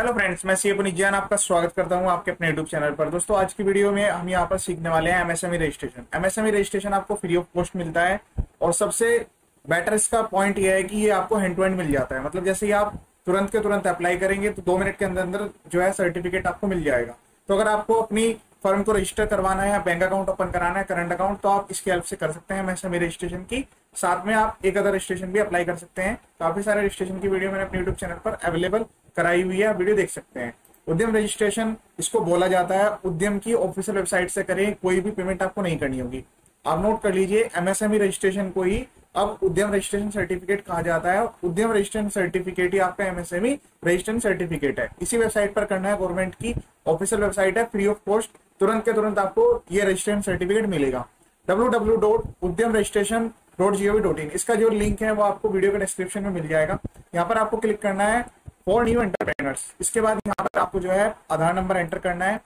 Hello friends मैं सी अपनी ज्ञान आपका स्वागत करता हूँ आपके अपने यूट्यूब चैनल पर। दोस्तों, आज की वीडियो में हम यहाँ पर सीखने वाले हैं एमएसएमई रजिस्ट्रेशन एमएसएमई रजिस्ट्रेशन आपको फ्री ऑफ़ कॉस्ट मिलता है और सबसे बेटर इसका पॉइंट यह है कि ये आपको हैंड टू हैंड मिल जाता है। मतलब जैसे ही आप तुरंत के तुरंत अप्लाई करेंगे तो दो मिनट के अंदर अंदर जो है सर्टिफिकेट आपको मिल जाएगा। तो अगर आपको अपनी फर्म को रजिस्टर करवाना है या बैंक अकाउंट ओपन कराना है, करंट अकाउंट तो आप इसकी हेल्प से कर सकते हैं। एमएसएमई रजिस्ट्रेशन की साथ में आप एक अदर रजिस्ट्रेशन भी अप्लाई कर सकते हैं। काफ़ी सारे रजिस्ट्रेशन की वीडियो मैंने अपने यूट्यूब चैनल पर अवेलेबल कराई हुई है वीडियो देख सकते हैं। उद्यम रजिस्ट्रेशन, इसको बोला जाता है, उद्यम की ऑफिशियल वेबसाइट से करें, कोई भी पेमेंट आपको नहीं करनी होगी। आप नोट कर लीजिए एमएसएमई रजिस्ट्रेशन को ही अब उद्यम रजिस्ट्रेशन सर्टिफिकेट कहा जाता है। उद्यम रजिस्ट्रेशन सर्टिफिकेट ही आपका एमएसएमई रजिस्ट्रेशन सर्टिफिकेट है। इसी वेबसाइट पर करना है गवर्नमेंट की ऑफिशियल वेबसाइट है फ्री ऑफ़ कॉस्ट तुरंत के तुरंत आपको ये रजिस्ट्रेशन सर्टिफिकेट मिलेगा। W W dot Udyam registration dot G O V dot in इसका जो लिंक है वो आपको वीडियो के डिस्क्रिप्शन में मिल जाएगा। यहाँ पर आपको क्लिक करना है फॉर न्यू एंटरप्रेनर्स इसके बाद यहाँ पर आपको जो है आधार नंबर एंटर करना है,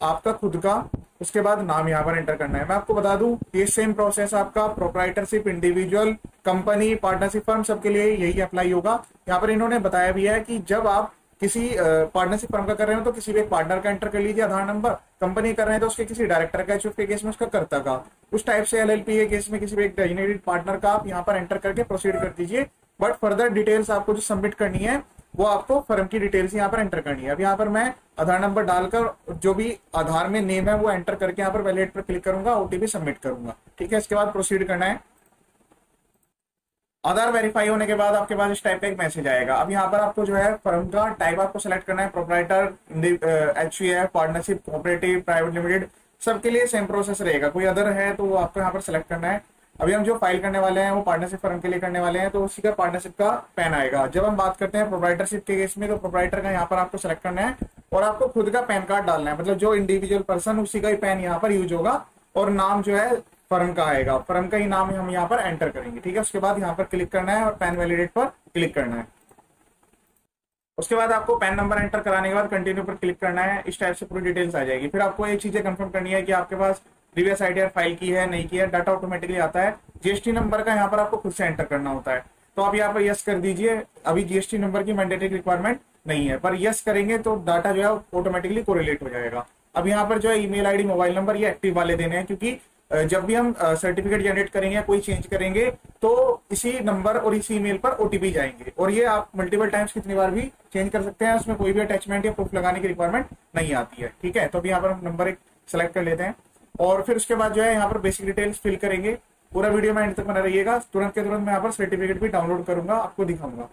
आपका खुद का। उसके बाद नाम यहाँ पर एंटर करना है। मैं आपको बता दूँ, ये सेम प्रोसेस आपका proprietorship individual company partnership firm सबके लिए यही अप्लाई होगा। यहाँ पर इन्होंने बताया भी है कि जब आप किसी पार्टनरशिप फर्म का कर रहे हो तो किसी भी एक पार्टनर का एंटर कर लीजिए, आधार नंबर कंपनी कर रहे हैं तो उसके किसी डायरेक्टर का एचएफ के केस में उसका कर्ता का। उस टाइप से एलएलपी के केस में किसी भी एक डेजिनेटेड पार्टनर का आप यहाँ पर एंटर करके प्रोसीड कर दीजिए। बट फर्दर डिटेल्स आपको जो सबमिट करनी है, वो आपको फर्म की डिटेल्स यहाँ पर एंटर करनी है। अब यहाँ पर मैं आधार नंबर डालकर जो भी आधार में नेम है वो एंटर करके यहाँ पर वैलिडेट पर क्लिक करूँगा ओटीपी सबमिट करूँगा। ठीक है, इसके बाद प्रोसीड करना है। आधार वेरीफाई होने के बाद आपके पास इस टाइप का एक मैसेज आएगा। अब यहाँ पर आपको जो है फर्म का टाइप आपको सेलेक्ट करना है। Proprietor H U F partnership cooperative private limited सबके लिए सेम प्रोसेस रहेगा। कोई अदर है तो आपको यहाँ पर सेलेक्ट करना है। अभी हम जो फ़ाइल करने वाले हैं, वो पार्टनरशिप फर्म के लिए करने वाले हैं तो उसी का पार्टनरशिप का पैन आएगा। जब हम बात करते हैं प्रोपराइटरशिप के केस में तो प्रोपराइटर का यहाँ पर आपको सेलेक्ट करना है और आपको खुद का पैन कार्ड डालना है। मतलब जो इंडिविजुअल पर्सन उसी का ही पैन यहाँ पर यूज़ होगा और नाम जो है फर्म का आएगा। फर्म का ही नाम हम यहाँ पर एंटर करेंगे, ठीक है? उसके बाद यहाँ पर क्लिक करना है और पैन वैलिडेट पर क्लिक करना है। उसके बाद आपको पैन नंबर एंटर कराने के बाद कंटिन्यू पर क्लिक करना है। इस टाइप से पूरी डिटेल्स आ जाएगी। फिर आपको एक चीज़ें कंफर्म करनी है कि आपके पास प्रीवियस आईडीआर फ़ाइल की है, नहीं की है। डाटा ऑटोमेटिकली आता है। जीएसटी नंबर का यहाँ पर आपको खुद से एंटर करना होता है। तो आप यहाँ पर यस कर दीजिए। अभी जीएसटी नंबर की मैंडेटरी रिक्वायरमेंट नहीं है। पर यस करेंगे तो डाटा जो है ऑटोमेटिकली कोरिलेट हो जाएगा। अब यहाँ पर जो है ईमेल आईडी मोबाइल नंबर ये एक्टिव वाले देने हैं, क्योंकि जब भी हम सर्टिफिकेट जनरेट करेंगे कोई चेंज करेंगे तो इसी नंबर और इसी ईमेल पर ओटीपी जाएँगे। और ये आप मल्टीपल टाइम्स कितनी बार भी चेंज कर सकते हैं, उसमें कोई भी अटैचमेंट या प्रूफ लगाने की रिक्वायरमेंट नहीं आती है। ठीक है? तो अभी यहाँ पर हम नंबर एक सेलेक्ट कर लेते हैं। और फिर उसके बाद जो है, यहाँ पर बेसिक डिटेल्स फिल करेंगे। पूरा वीडियो में एंड तक बना रहिएगा। तुरंत के तुरंत मैं यहाँ पर सर्टिफिकेट भी डाउनलोड करूँगा, आपको दिखाऊँगा।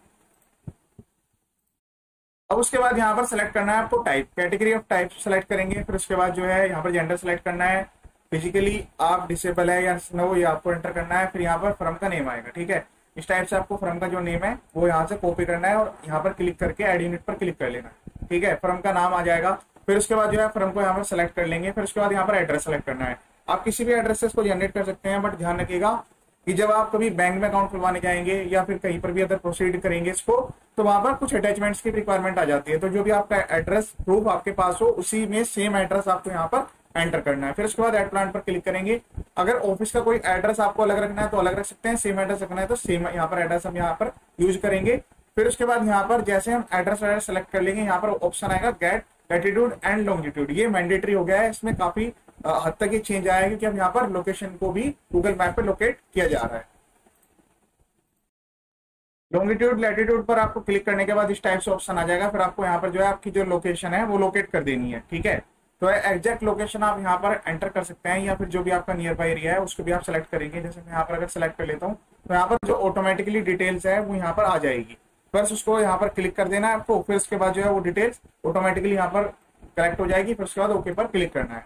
अब उसके बाद यहाँ पर सेलेक्ट करना है आपको type category of type select करेंगे। फिर उसके बाद जो है, यहाँ पर जेंडर सेलेक्ट करना है। फिजिकली आप डिसेबल है या नो ये आपको एंटर करना है, फिर यहाँ पर फर्म का नेम आएगा, ठीक है? इस टाइप से आपको फर्म का जो नेम है, वो यहाँ से कॉपी करना है और यहाँ पर क्लिक करके एड यूनिट पर क्लिक कर लेना, ठीक है? फर्म का नाम आ जाएगा, फिर उसके बाद जो है फर्म को यहाँ पर सेलेक्ट कर लेंगे, फिर उसके बाद यहाँ पर एड्रेस सेलेक्ट करना है। आप किसी भी एड्रेसेस को जनरेट कर सकते हैं बट ध्यान रखिएगा कि जब आप कभी बैंक में अकाउंट खुलवाने जाएँगे या फिर कहीं पर भी अदर प्रोसीड करेंगे इसको तो वहाँ पर कुछ अटैचमेंट्स की रिक्वायरमेंट आ जाती है। तो जो भी आपका एड्रेस प्रूफ आपके पास हो, उसी में सेम एड्रेस आपको यहाँ पर एंटर करना है। फिर उसके बाद एड प्लांट पर क्लिक करेंगे। अगर ऑफ़िस का कोई एड्रेस आपको अलग रखना है तो अलग रख सकते हैं। सेम एड्रेस रखना है तो सेम यहाँ पर एड्रेस हम यहाँ पर यूज़ करेंगे। फिर उसके बाद यहाँ पर जैसे हम एड्रेस एड्रेस सेलेक्ट कर लेंगे, यहाँ पर ऑप्शन आएगा गेट लेटीट्यूड एंड लॉन्गिट्यूड ये मैंडेटरी हो गया है। इसमें काफ़ी हद तक ये चेंज आया है, क्योंकि हम यहाँ पर लोकेशन को भी गूगल मैप पर लोकेट किया जा रहा है। लॉन्गिट्यूड लेटीट्यूड पर आपको क्लिक करने के बाद इस टाइप से ऑप्शन आ जाएगा। फिर आपको यहाँ पर जो है, आपकी जो लोकेशन है, वो लोकेट कर देनी है। ठीक है? तो एग्जैक्ट लोकेशन आप यहाँ पर एंटर कर सकते हैं या फिर जो भी आपका नियर बाई एरिया है उसको भी आप सेलेक्ट करेंगे। जैसे मैं यहाँ पर अगर सेलेक्ट कर लेता हूँ तो यहाँ पर जो ऑटोमेटिकली डिटेल्स है वो यहाँ पर आ जाएगी। बस उसको यहाँ पर क्लिक कर देना है आपको फिर उसके बाद जो है वो डिटेल्स ऑटोमेटिकली यहाँ पर कलेक्ट हो जाएगी फिर उसके बाद ओके पर क्लिक करना है।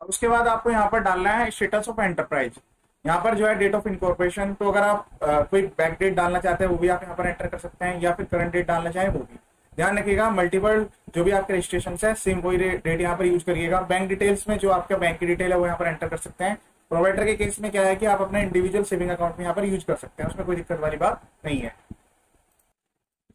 अब उसके बाद आपको यहाँ पर डालना है स्टेटस ऑफ़ एंटरप्राइज यहाँ पर जो है डेट ऑफ़ इनकॉर्पोरेशन तो अगर आप आ, कोई बैक डेट डालना चाहते हैं वो भी आप यहाँ पर एंटर कर सकते हैं या फिर करंट डेट डालना चाहें वो भी। ध्यान रखिएगा मल्टीपल जो भी आपके रजिस्ट्रेशन है सेम वही डेट यहाँ पर यूज़ करिएगा। बैंक डिटेल्स में जो आपका बैंक की डिटेल है, वो यहाँ पर एंटर कर सकते हैं। प्रोवाइडर के केस में क्या है कि आप अपने इंडिविजुअल सेविंग अकाउंट में यहाँ पर यूज़ कर सकते हैं। उसमें कोई दिक्कत वाली बात नहीं है।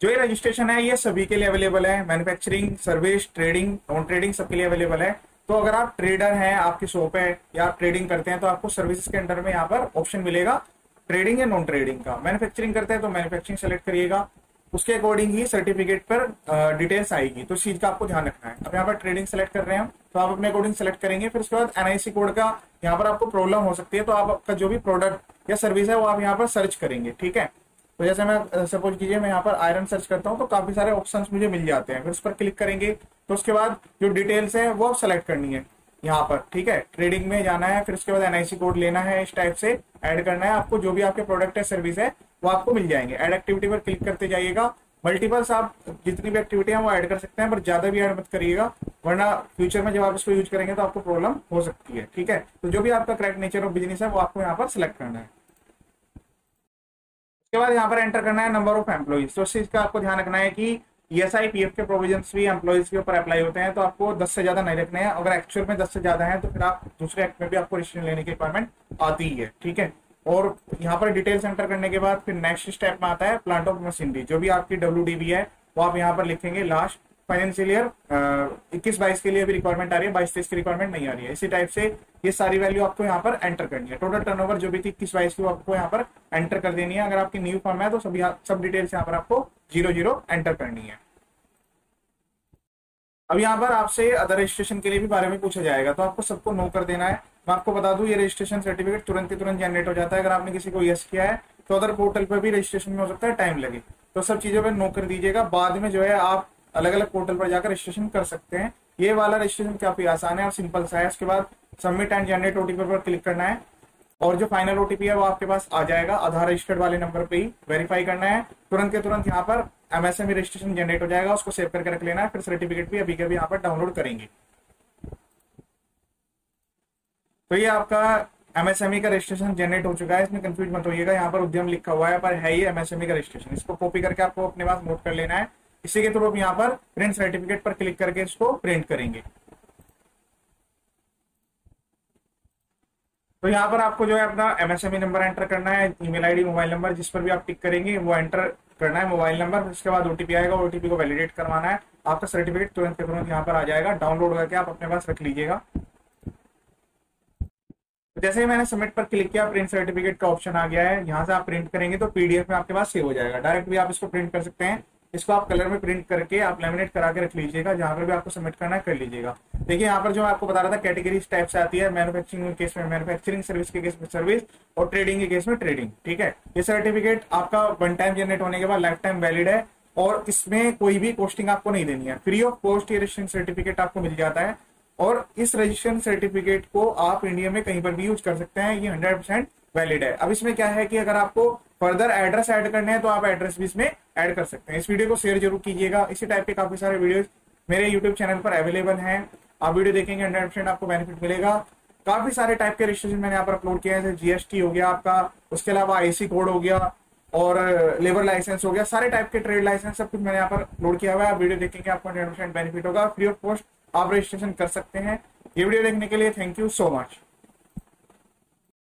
जो ये रजिस्ट्रेशन है, ये सभी के लिए अवेलेबल है। Manufacturing service trading non trading सबके लिए अवेलेबल है। तो अगर आप ट्रेडर हैं, आपकी शॉप है, या आप ट्रेडिंग करते हैं तो आपको सर्विसेज़ के अंडर में यहाँ पर ऑप्शन मिलेगा। ट्रेडिंग या नॉन ट्रेडिंग का। मैन्युफैक्चरिंग करते हैं तो मैन्युफैक्चरिंग सेलेक्ट करिएगा। उसके अकॉर्डिंग ही सर्टिफिकेट पर डिटेल्स आएगी। तो इस चीज़ का आपको ध्यान रखना है। अब यहाँ पर ट्रेडिंग सेलेक्ट कर रहे हैं हम तो आप अपने अकॉर्डिंग सेलेक्ट करेंगे, फिर उसके बाद एनआईसी कोड का यहाँ पर आपको प्रॉब्लम हो सकती है तो आप आपका जो भी प्रोडक्ट या सर्विस है, वो आप यहाँ पर सर्च करेंगे, ठीक है? तो जैसे मैं सपोज़ कीजिए मैं यहाँ पर आयरन सर्च करता हूँ तो काफ़ी सारे ऑप्शन मुझे मिल जाते हैं। फिर उस पर क्लिक करेंगे तो उसके बाद जो डिटेल्स है, वो आप सेलेक्ट करनी है यहाँ पर, ठीक है? ट्रेडिंग में जाना है, फिर उसके बाद एनआईसी कोड लेना है, इस टाइप से ऐड करना है। आपको जो भी आपके प्रोडक्ट है सर्विस है वो आपको मिल जाएँगे। एड एक्टिविटी पर क्लिक करते जाइएगा। मल्टीपल्स आप जितनी भी एक्टिविटी है वो ऐड कर सकते हैं, पर ज़्यादा भी ऐड मत करिएगा, वरना फ्यूचर में जब आप इसको यूज़ करेंगे तो आपको प्रॉब्लम हो सकती है, ठीक है? तो जो भी आपका करेक्ट नेचर ऑफ़ बिज़नेस है, वो आपको यहाँ पर सिलेक्ट करना है। उसके बाद यहाँ पर एंटर करना है नंबर ऑफ़ एम्प्लॉइज तो इस चीज़ का आपको ध्यान रखना है कि एस आई पी एफ़ के प्रोविज़न भी एम्प्लॉइज के ऊपर अप्लाई होते हैं तो आपको दस से ज़्यादा नहीं रखने हैं। अगर एक्चुअल में दस से ज़्यादा है तो फिर आप दूसरे एक्ट में भी आपको रिस्ट्रिक्शन लेने की रिक्वायरमेंट आती है, ठीक है? और यहाँ पर डिटेल्स एंटर करने के बाद फिर नेक्स्ट स्टेप में आता है प्लांट ऑफ़ मशीनरी जो भी आपकी डब्ल्यू है, वो आप यहाँ पर लिखेंगे लास्ट फाइनेंशियल ईयर इक्कीस बाईस के लिए भी रिक्वायरमेंट आ रही है, बाईस तेईस की रिक्वायरमेंट नहीं आ रही है। इसी टाइप से ये सारी वैल्यू आपको यहाँ पर एंटर करनी है। टोटल टर्नओवर जो भी थी इक्कीस बाईस की, वो आपको यहाँ पर एंटर कर देनी है। अगर आपकी न्यू फॉर्म है तो सभी सब डिटेल्स यहाँ पर आपको ज़ीरो ज़ीरो एंटर करनी है। अब यहाँ पर आपसे अदर रजिस्ट्रेशन के लिए भी बारे में पूछा जाएगा तो आपको सबको नो कर देना है। मैं आपको बता दूँ, ये रजिस्ट्रेशन सर्टिफिकेट तुरंत ही तुरंत जनरेट हो जाता है। अगर आपने किसी को यस किया है तो अदर पोर्टल पर भी रजिस्ट्रेशन में हो सकता है टाइम लगे। तो सब चीज़ों पर नो कर दीजिएगा। बाद में जो है, आप अलग अलग पोर्टल पर जाकर रजिस्ट्रेशन कर सकते हैं। ये वाला रजिस्ट्रेशन काफ़ी आसान है और सिंपल सा है। उसके बाद सबमिट एंड जनरेट ओटीपी पर क्लिक करना है। और जो फाइनल ओटीपी है, वो आपके पास आ जाएगा। आधार रजिस्टर्ड वाले नंबर पे ही वेरीफाई करना है। तुरंत के तुरंत यहाँ पर एमएसएमई रजिस्ट्रेशन जनरेट हो जाएगा। उसको सेव करके रख लेना है। फिर सर्टिफिकेट भी अभी के अभी यहाँ पर डाउनलोड करेंगे। तो ये आपका एमएसएमई का रजिस्ट्रेशन जनरेट हो चुका है, इसमें कंफ्यूज मत होइएगा, यहाँ पर उद्यम लिखा हुआ है, पर है ये एमएसएमई का रजिस्ट्रेशन इसको कॉपी करके आपको अपने पास नोट कर लेना है। इसी के थ्रू यहाँ पर प्रिंट सर्टिफिकेट पर क्लिक करके इसको प्रिंट करेंगे। तो यहाँ पर आपको जो है अपना एमएसएमई नंबर एंटर करना है ईमेल आईडी मोबाइल नंबर जिस पर भी आप टिक करेंगे, वो एंटर करना है मोबाइल नंबर उसके बाद ओटीपी आएगा ओटीपी को वैलिडेट करवाना है। आपका सर्टिफिकेट तुरंत तुरंत यहाँ पर आ जाएगा। डाउनलोड करके आप अपने पास रख लीजिएगा। जैसे ही मैंने सबमिट पर क्लिक किया प्रिंट सर्टिफिकेट का ऑप्शन आ गया है। यहाँ से आप प्रिंट करेंगे तो पीडीएफ में आपके पास सेव हो जाएगा। डायरेक्ट भी आप इसको प्रिंट कर सकते हैं। इसको आप कलर में प्रिंट करके आप लेमिनेट करा के रख लीजिएगा। जहाँ पर भी आपको सबमिट करना है, कर लीजिएगा। देखिए, यहाँ पर जो मैं आपको बता रहा था कैटेगरी टाइप से आती है। मैन्युफैक्चरिंग केस में मैन्युफैक्चरिंग सर्विस के केस में सर्विस और ट्रेडिंग के केस में ट्रेडिंग ठीक है? ये सर्टिफिकेट आपका वन टाइम जनरेट होने के बाद लाइफ टाइम वैलिड है और इसमें कोई भी पोस्टिंग आपको नहीं देनी है। फ्री ऑफ़ कॉस्ट ये सर्टिफिकेट आपको मिल जाता है। और इस रजिस्ट्रेशन सर्टिफिकेट को आप इंडिया में कहीं पर भी यूज़ कर सकते हैं, ये हंड्रेड परसेंट वैलिड है। अब इसमें क्या है कि अगर आपको फर्दर एड्रेस ऐड करने हैं तो आप एड्रेस भी इसमें ऐड कर सकते हैं। इस वीडियो को शेयर ज़रूर कीजिएगा। इसी टाइप के काफ़ी सारे वीडियो मेरे यूट्यूब चैनल पर अवेलेबल हैं। आप वीडियो देखेंगे हंड्रेड परसेंट आपको बेनिफिट मिलेगा। काफ़ी सारे टाइप के रजिस्ट्रेशन मैंने यहाँ पर अपलोड किया है जीएसटी हो गया आपका, उसके अलावा आईसी कोड हो गया, और लेबर लाइसेंस हो गया। सारे टाइप के ट्रेड लाइसेंस सब कुछ मैंने यहाँ पर अपलोड किया हुआ है। आप वीडियो देखेंगे, आपको हंड्रेड परसेंट बेनिफिट होगा। फ्री ऑफ़ कॉस्ट आप रजिस्ट्रेशन कर सकते हैं। ये वीडियो देखने के लिए थैंक यू सो मच